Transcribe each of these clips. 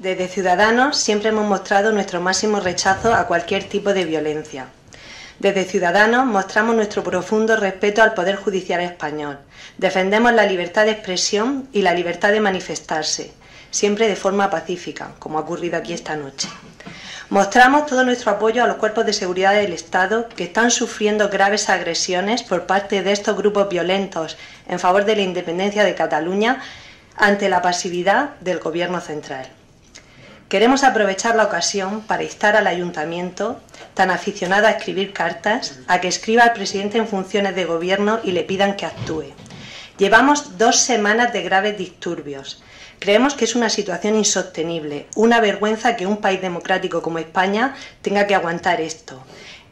Desde Ciudadanos siempre hemos mostrado nuestro máximo rechazo a cualquier tipo de violencia. Desde Ciudadanos mostramos nuestro profundo respeto al Poder Judicial español. Defendemos la libertad de expresión y la libertad de manifestarse, siempre de forma pacífica, como ha ocurrido aquí esta noche. Mostramos todo nuestro apoyo a los cuerpos de seguridad del Estado que están sufriendo graves agresiones por parte de estos grupos violentos en favor de la independencia de Cataluña ante la pasividad del Gobierno central. Queremos aprovechar la ocasión para instar al ayuntamiento, tan aficionado a escribir cartas, a que escriba al presidente en funciones de gobierno y le pidan que actúe. Llevamos dos semanas de graves disturbios. Creemos que es una situación insostenible, una vergüenza que un país democrático como España tenga que aguantar esto.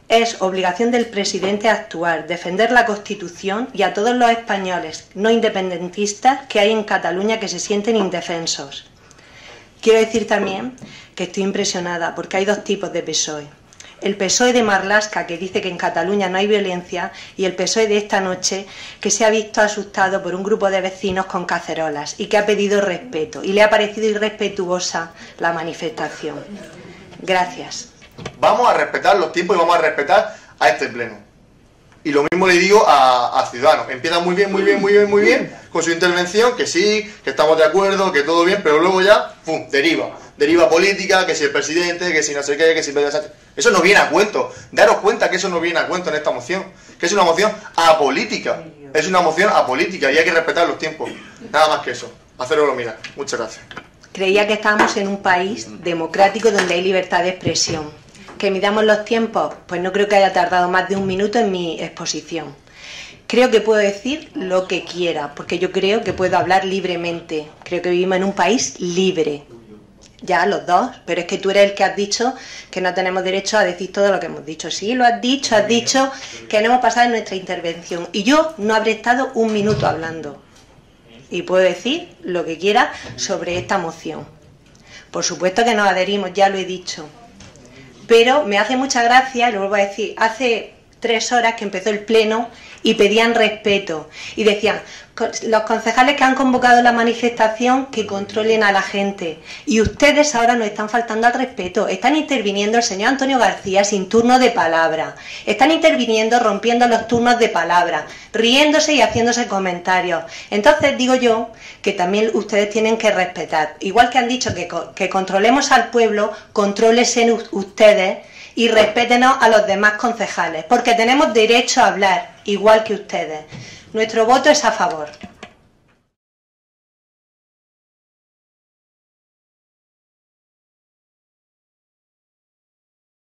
Es obligación del presidente actuar, defender la Constitución y a todos los españoles no independentistas que hay en Cataluña que se sienten indefensos. Quiero decir también que estoy impresionada porque hay dos tipos de PSOE. El PSOE de Marlasca, que dice que en Cataluña no hay violencia, y el PSOE de esta noche, que se ha visto asustado por un grupo de vecinos con cacerolas y que ha pedido respeto. Y le ha parecido irrespetuosa la manifestación. Gracias. Vamos a respetar los tiempos y vamos a respetar a este pleno. Y lo mismo le digo a, Ciudadanos. Empieza muy bien, muy bien, muy bien, muy bien con su intervención, que sí, que estamos de acuerdo, que todo bien, pero luego ya, ¡pum!, deriva. Deriva política, que si el presidente, que si no sé qué, que si Pedro. Eso no viene a cuento. Daros cuenta que eso no viene a cuento en esta moción. Que es una moción apolítica. Es una moción apolítica y hay que respetar los tiempos. Nada más que eso. Hacerlo mira. Muchas gracias. Creía que estábamos en un país democrático donde hay libertad de expresión que midamos los tiempos, pues no creo que haya tardado más de un minuto en mi exposición. Creo que puedo decir lo que quiera, porque yo creo que puedo hablar libremente. Creo que vivimos en un país libre. Ya, los dos, pero es que tú eres el que has dicho que no tenemos derecho a decir todo lo que hemos dicho. Sí, lo has dicho, has dicho que no hemos pasado en nuestra intervención. Y yo no habré estado un minuto hablando. Y puedo decir lo que quiera sobre esta moción. Por supuesto que nos adherimos, ya lo he dicho pero me hace mucha gracia, lo vuelvo a decir, hace tres horas que empezó el pleno y pedían respeto. Y decían los concejales que han convocado la manifestación que controlen a la gente. Y ustedes ahora nos están faltando al respeto. Están interviniendo el señor Antonio García sin turno de palabra. Están interviniendo rompiendo los turnos de palabra riéndose y haciéndose comentarios. Entonces digo yo que también ustedes tienen que respetar. Igual que han dicho que, que controlemos al pueblo contrólesen ustedes y respétenos a los demás concejales, porque tenemos derecho a hablar, igual que ustedes. Nuestro voto es a favor.